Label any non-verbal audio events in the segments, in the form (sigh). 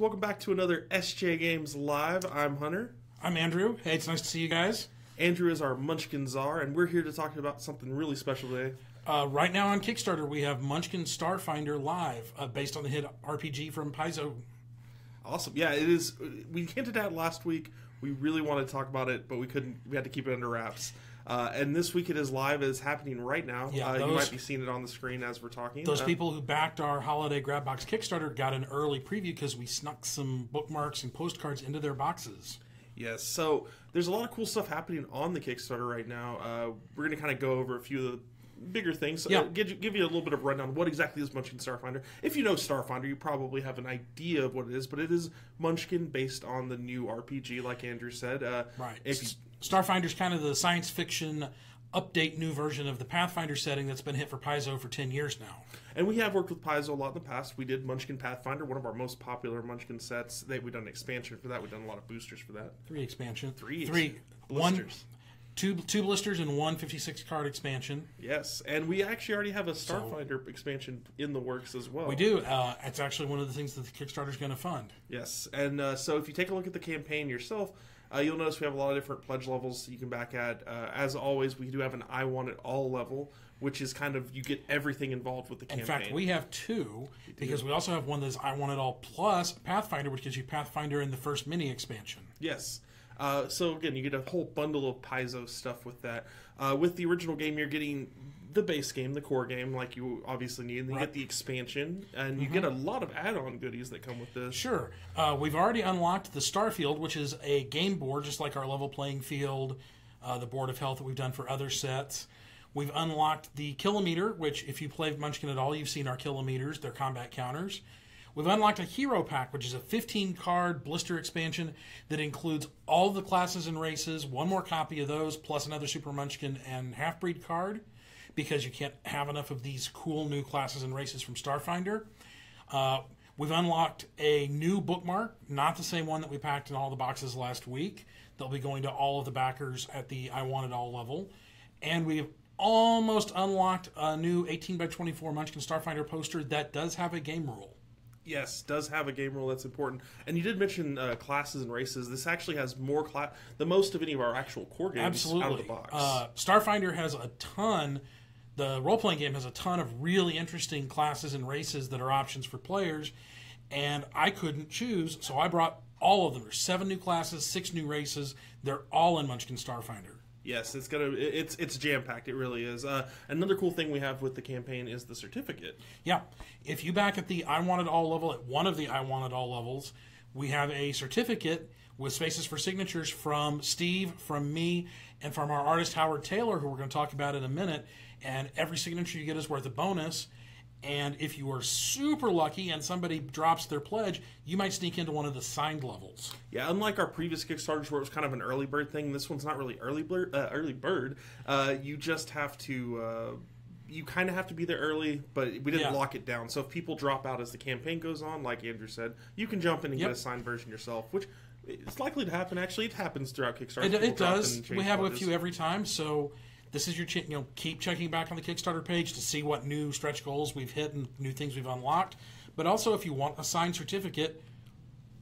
Welcome back to another SJ Games Live. I'm Hunter. I'm Andrew. Hey, it's nice to see you guys. Andrew is our Munchkin Czar, and we're here to talk about something really special today. Uh, right now on Kickstarter, we have Munchkin Starfinder Live, uh, based on the hit RPG from Paizo. Awesome. Yeah, it is. We hinted at last week. We really wanted to talk about it, but we couldn't. We had to keep it under wraps. Uh, and this week it is live. It is happening right now. Yeah, uh, you might be seeing it on the screen as we're talking. Those Uh, people who backed our holiday grab box Kickstarter got an early preview because we snuck some bookmarks and postcards into their boxes. Yes. So there's a lot of cool stuff happening on the Kickstarter right now. Uh, we're going to kind of go over a few of the bigger things. Yeah. Uh, give, you, give you a little bit of rundown. What exactly is Munchkin Starfinder? If you know Starfinder, you probably have an idea of what it is, but it is Munchkin based on the new RPG, like Andrew said. Uh, Right. If S- Starfinder's kind of the science fiction update new version of the Pathfinder setting that's been hit for Paizo for 10 years now. And we have worked with Paizo a lot in the past. We did Munchkin Pathfinder, one of our most popular Munchkin sets. They, we've done an expansion for that. We've done a lot of boosters for that. Three expansion. Three Three. One, blisters. Two, two blisters and one 56 card expansion. Yes, and we actually already have a Starfinder expansion in the works as well. We do. Uh, it's actually one of the things that the Kickstarter's going to fund. Yes, and uh, so if you take a look at the campaign yourself, uh, you'll notice we have a lot of different pledge levels you can back at. Uh, as always, we do have an I want it all level, which is kind of you get everything involved with the campaign. In fact, we have two because we also have one that's I Want It All Plus Pathfinder, which gives you Pathfinder in the first mini expansion. Yes. Uh, so again, you get a whole bundle of Paizo stuff with that. Uh, with the original game, you're getting the base game, the core game, like you obviously need, and then you get the expansion, and you get a lot of add-on goodies that come with this. Sure. Uh, we've already unlocked the Starfield, which is a game board, just like our level playing field, uh, the Board of Health that we've done for other sets. We've unlocked the Kill-O-Meter, which, if you play Munchkin at all, you've seen our Kill-O-Meters, they're combat counters. We've unlocked a hero pack, which is a 15 card blister expansion that includes all the classes and races, one more copy of those, plus another Super Munchkin and Half Breed card, because you can't have enough of these cool new classes and races from Starfinder. Uh, we've unlocked a new bookmark, not the same one that we packed in all the boxes last week. They'll be going to all of the backers at the I Want It All level. And we've almost unlocked a new 18 by 24 Munchkin Starfinder poster that does have a game rule. Yes, does have a game rule that's important. And you did mention uh, classes and races. This actually has more class, the most of any of our actual core games Absolutely. out of the box. Uh, Starfinder has a ton. The role playing game has a ton of really interesting classes and races that are options for players, and I couldn't choose, so I brought all of them. There's seven new classes, six new races. They're all in Munchkin Starfinder. Yes, it's gonna it- it's it's jam packed. It really is. Uh, another cool thing we have with the campaign is the certificate. Yeah, if you back at the I Want It All level, at one of the I Want It All levels, we have a certificate with spaces for signatures from Steve, from me, and from our artist Howard Taylor, who we're going to talk about in a minute. And every signature you get is worth a bonus. And if you are super lucky and somebody drops their pledge, you might sneak into one of the signed levels. Yeah, unlike our previous Kickstarters where it was kind of an early bird thing, this one's not really early bird. Uh, early bird. Uh, you just have to. Uh, you kind of have to be there early, but we didn't Yeah. lock it down. So if people drop out as the campaign goes on, like Andrew said, you can jump in and Yep. get a signed version yourself, which it's likely to happen. Actually, it happens throughout Kickstarter. It, it does. We have a few every time, so this is your ch- you know keep checking back on the Kickstarter page to see what new stretch goals we've hit and new things we've unlocked. But also, if you want a signed certificate,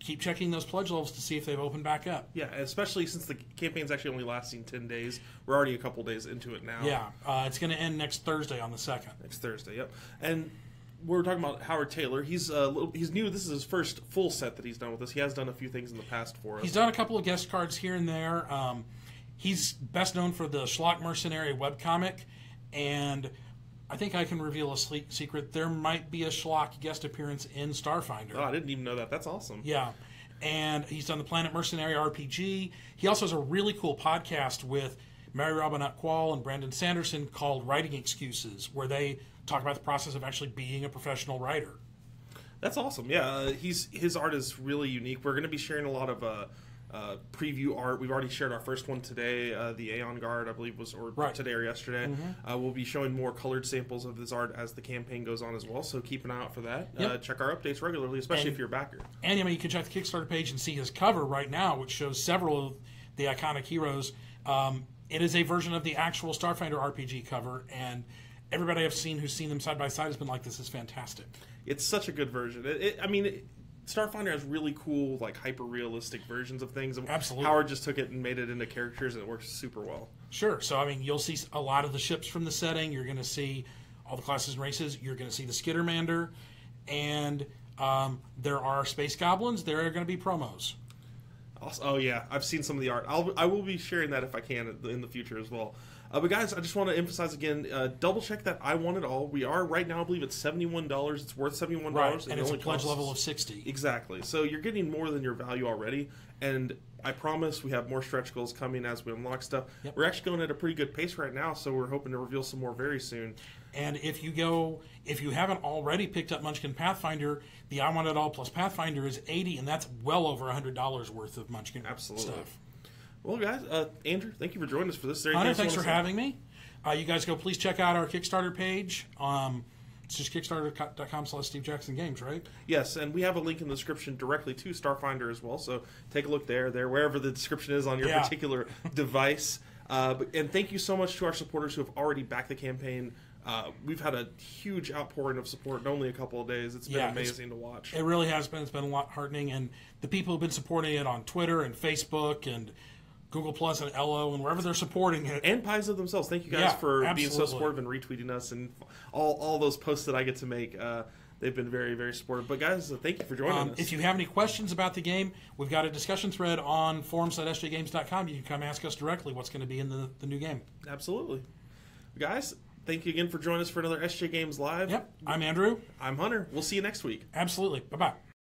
keep checking those pledge levels to see if they've opened back up. Yeah, especially since the campaign's actually only lasting ten days. We're already a couple days into it now. Yeah, uh, it's going to end next Thursday on the second. next Thursday. Yep. And we're talking about Howard Taylor. He's uh, little- he's new. This is his first full set that he's done with us. He has done a few things in the past for us. He's done a couple of guest cards here and there. Um, he's best known for the Schlock Mercenary webcomic, and I think I can reveal a sleek secret. There might be a Schlock guest appearance in Starfinder. oh, I didn't even know that. That's awesome. Yeah. And he's done the Planet Mercenary RPG. He also has a really cool podcast with Mary Robinette Kowal and Brandon Sanderson called Writing Excuses, where they talk about the process of actually being a professional writer. That's awesome. Yeah, uh, he's his art is really unique. We're going to be sharing a lot of uh, uh, preview art. We've already shared our first one today. Uh, the Aeon Guard, I believe, was or Right. today or yesterday. Uh, we'll be showing more colored samples of this art as the campaign goes on as well. So keep an eye out for that. Uh, Yep. check our updates regularly, especially And- if you're a backer. And I mean, you can check the Kickstarter page and see his cover right now, which shows several of the iconic heroes. Um, it is a version of the actual Starfinder RPG cover, and everybody I've seen who's seen them side by side has been like, "This is fantastic." It's such a good version. It, it, I mean, it, Starfinder has really cool, like hyper realistic versions of things. Absolutely. Howard just took it and made it into characters, and it works super well. Sure. So I mean, you'll see a lot of the ships from the setting. You're going to see all the classes and races. You're going to see the Skittermander, and um, there are space goblins. There are going to be promos. Also, oh yeah, I've seen some of the art. I'll I will be sharing that if I can in the future as well. Uh, but guys, I just want to emphasize again, uh, double check that I want it all. We are right now, I believe it's seventy one dollars. It's worth seventy one dollars, Right. And it's a pledge level of sixty. Exactly. So you're getting more than your value already, and I promise we have more stretch goals coming as we unlock stuff. Yep. We're actually going at a pretty good pace right now, so we're hoping to reveal some more very soon. And if you go, if you haven't already picked up Munchkin Pathfinder, the I Want It All plus Pathfinder is eighty, and that's well over hundred dollars worth of Munchkin Absolutely. stuff. Well, guys, uh, Andrew, thank you for joining us for this. Is Hunter, thanks for having me. Uh, you guys go, please check out our Kickstarter page. Um, it's just kickstarter.com slash Steve Jackson Games, right? Yes, and we have a link in the description directly to Starfinder as well. So take a look there, there, wherever the description is on your Yeah. particular (laughs) device. Uh, but, and thank you so much to our supporters who have already backed the campaign. Uh, we've had a huge outpouring of support in only a couple of days. It's been Yeah, it's- amazing to watch. It really has been. It's been a lot heartening, and the people who've been supporting it on Twitter and Facebook and Google Plus and Ello and wherever they're supporting it. and Paizo themselves. Thank you guys Yeah, for being so supportive and retweeting us and all, all those posts that I get to make. Uh, they've been very, very supportive. But guys, uh, thank you for joining Um, us. if you have any questions about the game, we've got a discussion thread on forums.sjgames.com. You can come ask us directly what's going to be in the, the new game. Absolutely. Guys, thank you again for joining us for another SJ Games Live. Yep, I'm Andrew. I'm Hunter. We'll see you next week. Absolutely. Bye bye.